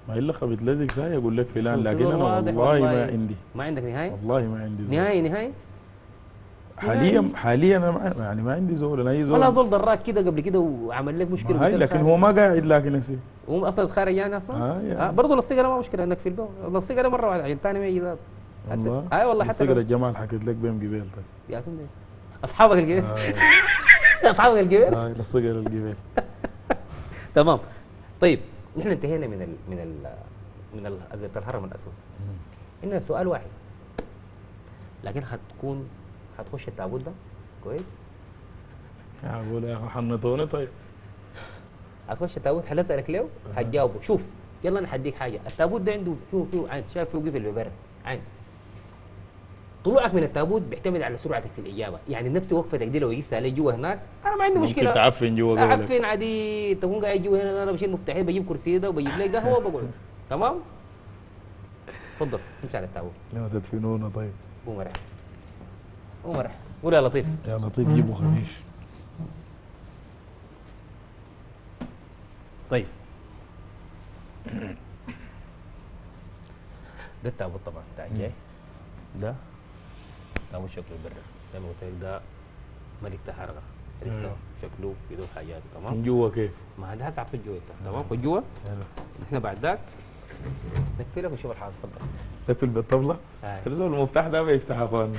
ما إلا خبط لزق ساي أقول لك فلان لكن أنا والله ما. عندي. ما عندك نهاية؟ والله ما عندي زول. نهاية نهاية؟ حاليا حاليا أنا ما يعني ما عندي زول أنا اي زول. ولا زول ضراك كده قبل كده وعمل لك مشكلة هاي لكن. هو ما قاعد لكن هسه هو أصلا خارج يعني أصلا؟ آه يعني. آه برضه للصقر ما مشكلة انك في البو. للصقر مرة واحدة عشان ثاني ما يجي ذاته. والله. اي والله حتى لو- الجمال حكيت لك بهم قبيل طيب. يا تمي أصحابك القبيل. آه. أصحابك القبيل؟ آه الصقر القبيل. تمام. طيب نحن انتهينا من ال من ال من ال- أزرة الهرم الأسود. عندنا سؤال واحد. لكن حتكون حتخش التابوت ده؟ كويس. يا أقول يا أخي حنطوني طيب. هتخش التابوت حنسالك له حتجاوبه شوف يلا أنا حديك حاجة. التابوت ده عنده شوف شوف عين شايف فيه قفل ببر عين. طلوعك من التابوت بيعتمد على سرعتك في الإجابة. يعني نفس وقفتك دي لو وقفت عليه جوا هناك أنا ما عندي ممكن مشكلة. تعفن جوا أعفن عادي. تكون قاعد جوا هنا أنا بشيل مفتاحين بجيب كرسي ده وبجيب لي قهوة وبقعد تمام؟ تفضل امشي على التابوت لما تدفنونا طيب. قوم مرح قوم مرح قول يا لطيف. يا لطيف جيبوا خفيف طيب. ده التابوت طبعا بتاع الجاي. ده؟ تابوت شكله برا زي ما قلت لك ده ملك تحرغة عرفته. شكله كده حاجات من تمام جوا كيف؟ ما ده هسه هتخش جوا انت. تمام؟ خش جوا. نحن بعد ذاك نكفي لك ونشوف الحاجة تفضل. تقفل بالطبلة؟ هاي. الزول المفتاح ده بيفتح يا أخوان.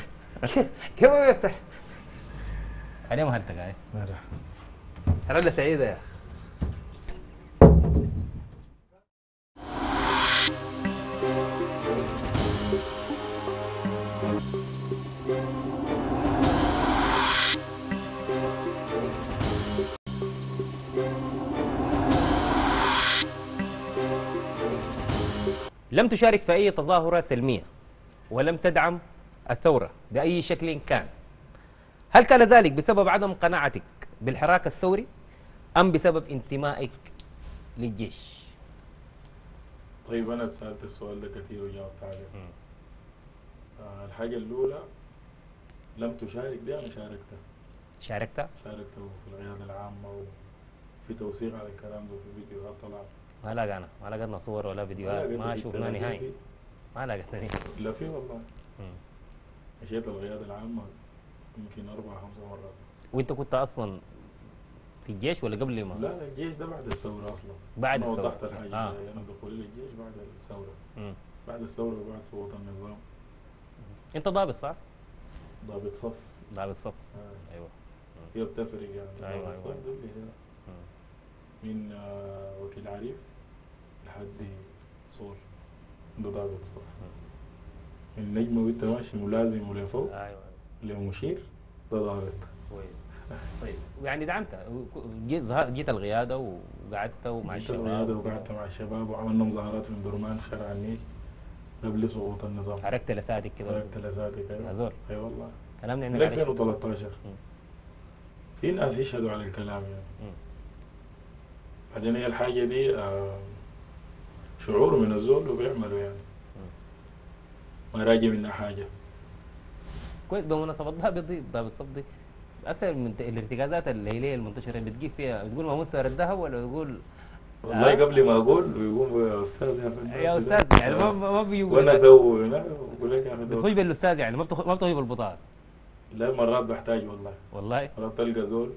كيف ما يفتح؟ عليه مهلتك هاي مرح رحلة سعيدة يا. لم تشارك في أي تظاهرة سلمية ولم تدعم الثورة بأي شكل كان. هل كان ذلك بسبب عدم قناعتك بالحراك الثوري أم بسبب انتمائك للجيش؟ طيب أنا سألت السؤال ده كثير وجاوبت عليه آه الحاجة الأولى لم تشارك دي أنا شاركتها. شاركت؟ شاركت في القيادة العامة وفي توثيق على الكلام ده وفي فيديوهات طلعت. ما لقانا ما لقينا صور ولا فيديوهات ما في شفنا نهائي. في- ما لقيتني لا في والله. مشيت القيادة العامة يمكن أربع خمس مرات وأنت كنت أصلا في الجيش ولا قبل ما؟ لا لا الجيش ده بعد الثورة أصلا بعد أنا الثورة. وضحت الحاجة آه. آه. أنا دخولي للجيش بعد الثورة مم. بعد الثورة وبعد سقوط النظام أنت ضابط صح؟ ضابط صف ضابط صف آه. أيوه هي بتفرق يعني أيوة، ضابط أيوة. صف ده اللي هي من آه، وكيل عريف لحد صول ده ضابط صف من نجمة وانت ماشي ملازم ولفوق أيوه لمشير ده ضابط. كويس. طيب ويعني دعمت. جيت جيت القيادة وقعدت ومع جيت الشباب. القيادة وقعدت مع الشباب وعملنا مظاهرات في درمان في شارع النيل. قبل سقوط النظام. حركت لساتك كده. حركت لذاتك أيوه. هزول أي والله. كلامنا عليه 2013 مم. في ناس يشهدوا على الكلام يعني. بعدين هي الحاجة دي آه، شعور من الزول وبيعملوا يعني. ما راجع منها حاجة. كويس بمناسبة ضابط دي ضابط صف دي. أسأل من الارتكازات الليلية المنتشرة بتجيب فيها بتقول ما مستوى الذهب ولا بتقول والله آه. قبل ما أقول بيقوم يا أستاذ يا فندم يا أستاذ يعني ما ما بيقول. وأنا أسوي هنا بقول لك يا أخي بتخش دول. بالأستاذ يعني ما بتخش ما بتخش بالبطاقة. لا مرات بحتاج والله. والله؟ مرات تلقى زول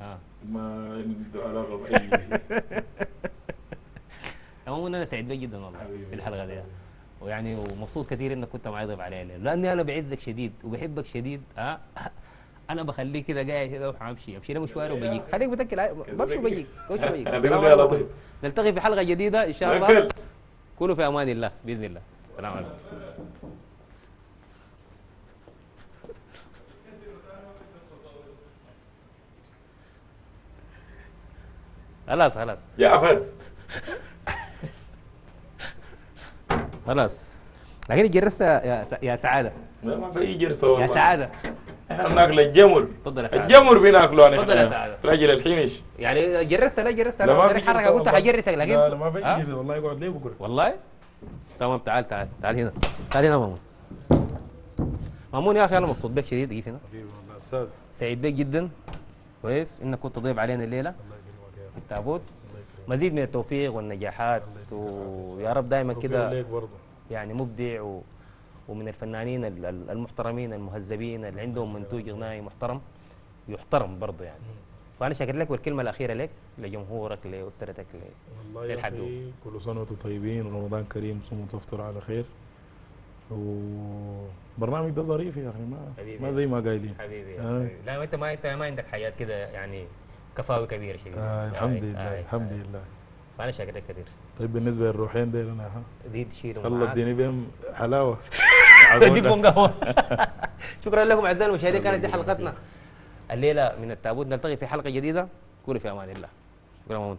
آه. ما عنده علاقة بأي شيء عموما أنا سعيد بك جدا والله في الحلقة دي. ويعني ومبسوط كثير إنك كنت معي ضيف علي. لأني أنا بعزك شديد وبحبك شديد ها أنا بخليك كده قاعد كده وحامشي أمشي. له مشوار وبجيك خليك بتكل ع- بمشي وبجيك بمشي وبجيك لي عليكم. طيب. نلتقي في حلقة جديدة إن شاء الله. كونوا في أمان الله بإذن الله. السلام عليكم. خلاص خلاص. جعفر خلاص. لكن جرست يا يا سعادة. لا ما في جرس والله. يا سعادة. إحنا بناكل الجمر. تفضل يا سعادة. الجمر بناكله أنا تفضل يا سعادة. راجل الحنش يعني جرست لا جرست لا ما في جرس قلت والله. حجرسك لكن لا لا ما في ها؟ جرس والله يقعد ليه بكرة؟ والله؟ تمام تعال تعال تعال هنا. تعال هنا مامون. مامون يا أخي أنا مبسوط بك شديد أجي هنا. حبيبي والله أستاذ. سعيد بك جدا. كويس. إنك كنت ضيف علينا الليلة. الله يكرمك يا التابوت يكرمك. مزيد من التوفيق والنجاحات. ويا رب دائما توفيق كده ليك برضه. يعني مبدع و... ومن الفنانين ال- ال- المحترمين المهذبين اللي عندهم منتوج غنائي محترم يحترم برضه يعني فأنا شاكر لك والكلمة الأخيرة لك لجمهورك لأسرتك. والله للحبيب. أخي كل سنة وأنتم طيبين ورمضان كريم صوموا وتفطروا على خير وبرنامج ده ظريف يا أخي ما حبيبي. ما زي ما قايلين حبيبي آه. حبيبي. لا انت ما أنت ما عندك حياة كده يعني كفاوي كبيرة شديد آه الحمد آه، لله آه، الحمد آه. لله فأنا شاكر لك كثير طيب بالنسبة للروحين ديل أنا ها. دي تشيلهم الله معاك. اديني بهم حلاوة. اديك بون قهوه شكرا لكم أعزائي المشاهدين. كانت دي حلقتنا. الليلة من التابوت نلتقي في حلقة جديدة. كونوا في أمان الله. شكرا مامون